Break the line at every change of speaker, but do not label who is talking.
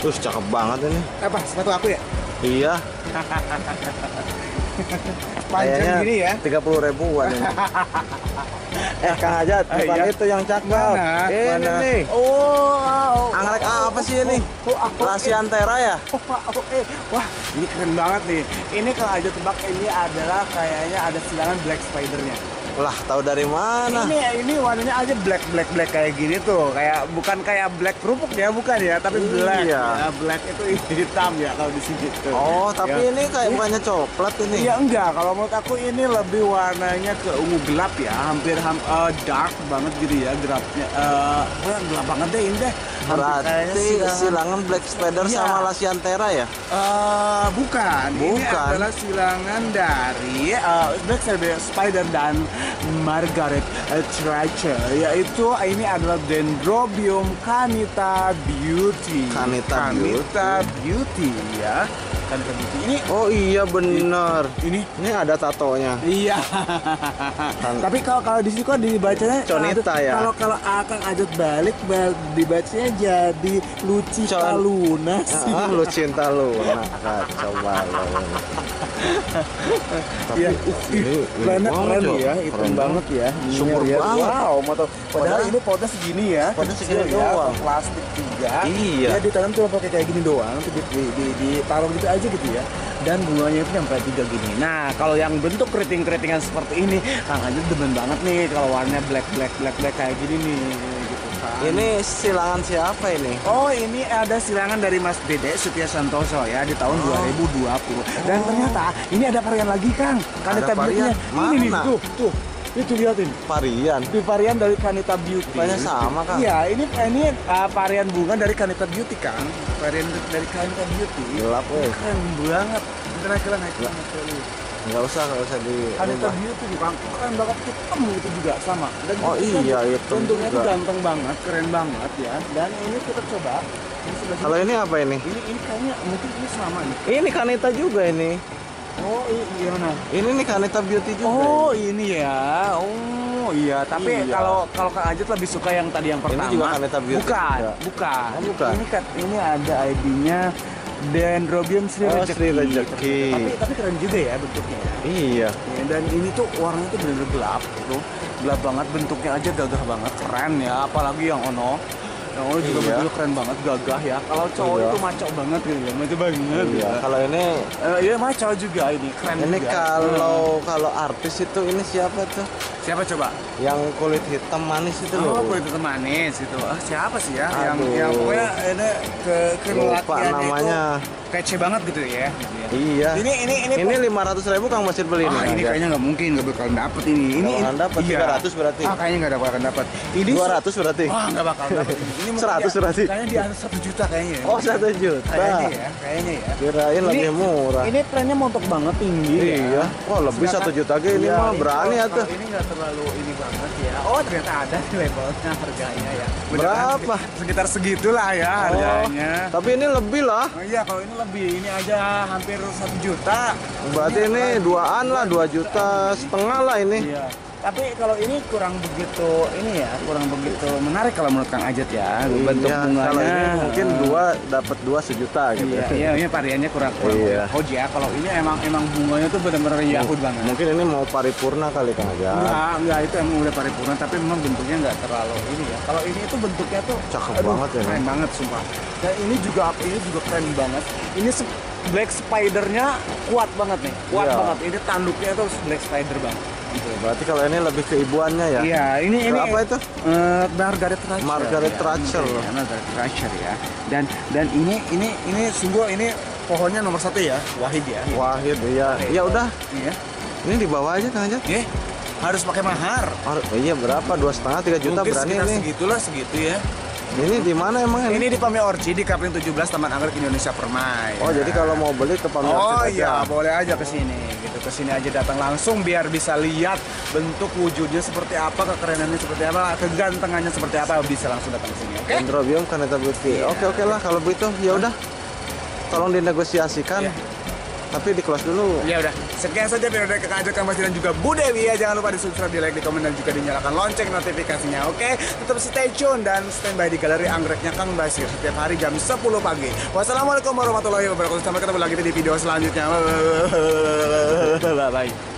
Terus cakep banget ini.
Apa sepatu aku ya?
Iya.
Panjang gini ya.
Tiga puluh ribuan ini. eh Kang Ajat,
Eh,
bukan
iya.
itu yang cakep.
Mana?
Ini
Mana?
nih.
Oh,
Anggrek apa sih ini?
Oh, aku-
Lasiantera ya?
Oh, wah, oh, eh. Wah, ini keren banget nih. Ini kalau aja tebak ini adalah kayaknya ada silangan black spidernya.
Lah, tahu dari mana?
Ini ini warnanya aja black black black kayak gini tuh. Kayak bukan kayak black kerupuk ya, bukan ya, tapi black.
Iya.
Ya, black itu hitam ya kalau di sini tuh.
Oh, tapi
Ya.
ini kayak bukannya coklat ini.
Iya enggak, kalau menurut aku ini lebih warnanya ke ungu gelap ya, hampir ham, eh, dark banget gitu ya, gelapnya. Eh, eh, gelap banget deh ini deh.
Berarti
silangan-
Black Spider
Iya.
sama Lasiantera ya?
Eh, bukan. Ini
Bukan.
adalah silangan dari eh, Black Spider, dan Margaret Thatcher yaitu ini adalah Dendrobium canita beauty.
Canita
Canita beauty ya. Canita beauty. Ini
Oh iya bener.
ini
Ini ada tatonya.
Iya. Tapi kalau kalau di sini kok dibacanya
Conita ya?
Kalau kalau akan ajat balik bal- dibacanya jadi Lucita
Con-
Luna sih.
Ah, lu cinta lu. Nah, kacau banget. Tapi
Iya.
uh, ini
keren
ini
keren
Jo.
ya, hitam banget ya.
Super
lihat.
banget.
Wow, motor. Padahal
Padahal-
ini potnya segini ya.
Potnya segini
ya,
doang.
Plastik juga.
Iya.
Ya ditanam cuma pakai kayak gini doang, di, di, di, ditaruh gitu aja gitu ya. Dan bunganya itu sampai tiga gini. Nah, kalau yang bentuk keriting-keritingan seperti ini, Kang Ajat demen banget nih kalau warnanya black black black black kayak gini nih.
Ini silangan siapa ini?
Oh ini ada silangan dari Mas Dede Setia Santoso ya di tahun
Oh.
2020 dan ternyata ini ada varian lagi Kang Kanita
Ada varian?
Beauty-nya. ini nih tuh tuh itu lihatin
Varian.
di varian dari Kanita Beauty
Rupanya sama, Kang.
iya ini ini uh, varian bunga dari Kanita Beauty Kang varian dari Kanita Beauty
Gelap, weh.
keren banget keren keren keren keren
Nggak usah, nggak usah di. Rubah.
Beauty Kang keren banget hitam itu juga sama dan
Oh
itu
iya,
kan
hitam
bentuknya tuh
juga.
ganteng banget keren banget ya dan ini kita coba ini.
Kalau ini apa ini?
Ini ini kayaknya mungkin ini sama nih.
Ini Kanita juga ini.
Oh iya gimana?
Ini nih Kanita Beauty juga.
Oh ini ya. Oh iya. Tapi
Iya.
kalau kalau Kang Ajat lebih suka yang tadi yang pertama.
juga Kanita Beauty
Bukan,
juga.
bukan.
Oh, bukan.
Ini kan ini ada ID-nya Dendrobium Sri
Oh,
Rejeki.
Sri Rejeki.
Tapi tapi keren juga ya bentuknya.
Iya.
Ya, dan ini tuh warnanya tuh bener-bener gelap gitu. Gelap banget bentuknya aja gagah banget, keren ya. Apalagi yang Ono. Yang Ono juga
Iya.
bentuknya keren banget, gagah ya. Kalau cowok
Iya.
itu maco banget gitu ya, maco banget.
Iya.
ya.
Kalau ini
Eh, iya maco juga ini keren
ini
juga.
kalau kalau artis itu ini siapa tuh?
siapa coba?
Yang kulit hitam manis itu loh.
Oh, kulit hitam manis itu. Ah, siapa sih ya? Yang
Aduh.
yang pokoknya ini ke ke
Lupa namanya.
Kece banget gitu ya. gitu ya.
Iya.
Ini ini ini
Ini lima ratus ribu Kang Masjid beli
Ah, ini kayaknya nggak mungkin nggak bakalan dapet ini. Ini
Nggak bakalan dapet, 300 berarti.
Ah, kayaknya nggak bakalan dapet. Ini
Dua ratus berarti.
Wah, nggak bakal dapet. Ini
100
dia-
berarti.
Kayaknya di atas satu juta kayaknya. ya.
Oh satu juta.
kayaknya ya, kayaknya ya.
Kirain lebih murah.
Ini trennya montok banget tinggi.
Iya.
ya.
Wah lebih
Sedangkan-
satu juta ge ini
Iya,
mah berani ya tuh.
Ini nggak terlalu ini banget ya. Oh ternyata ada di levelnya harganya ya.
Berapa?
Sekitar segitulah ya harganya.
Oh, tapi ini lebih lah.
Oh, iya kalau ini lebih ini aja hampir satu juta.
Berarti ini duaan lah, dua juta setengah lah ini.
Iya. Tapi kalau ini kurang begitu ini ya, kurang begitu menarik kalau menurut Kang Ajat ya. Bentuk
Iya,
bunganya.
Kalau ini mungkin dua dapat dua sejuta gitu.
Iya, iya, ini variannya kurang kurang
Iya.
Yahud ya. Kalau ini emang emang bunganya tuh benar-benar Yahud banget.
Mungkin ini mau paripurna kali Kang aja.
Enggak, enggak itu emang udah paripurna tapi memang bentuknya enggak terlalu ini ya. Kalau ini tuh bentuknya tuh
Cakep
aduh,
banget ya,
Keren banget sumpah. Dan ini juga ini juga keren banget. Ini Black Spider-nya kuat banget nih. Kuat
Iya.
banget. Ini tanduknya tuh Black Spider banget. Gitu.
Berarti kalau ini lebih ke ibuannya ya.
Iya, ini ini
Apa itu?
Eh, Margaret Thatcher.
Margaret
ya.
Thatcher.
Iya, Margaret Thatcher ya. Dan dan ini ini ini sungguh ini pohonnya nomor satu ya, Wahid ya.
Wahid iya. Ya udah,
Iya.
ini di bawah aja Kang aja.
Eh, harus pakai mahar.
Oh, iya berapa? Dua setengah, tiga juta
Mungkin
berani nih.
segitulah segitu ya.
Ini di mana emang ini?
Ini di Pame Orci di Kapling 17 Taman Anggrek Indonesia Permai.
Oh jadi kalau mau beli ke Pamer
Oh
Orchid
iya, boleh aja ke sini gitu. Ke sini aja datang langsung biar bisa lihat bentuk wujudnya seperti apa, kekerenannya seperti apa, kegantengannya seperti apa bisa langsung datang ke sini, oke?
Dendrobium Kaneta Beauty.
Iya.
Oke oke lah kalau begitu ya udah. Tolong dinegosiasikan.
Iya.
Tapi di close dulu.
Ya udah, sekian saja video dari Kakak Kang Basir dan juga Bu Dewi ya. Jangan lupa di subscribe, di like, di komen dan juga dinyalakan lonceng notifikasinya. Oke, tetap stay tune dan standby di galeri anggreknya Kang Basir setiap hari jam 10 pagi. Wassalamualaikum warahmatullahi wabarakatuh. Sampai ketemu lagi di video selanjutnya. Bye.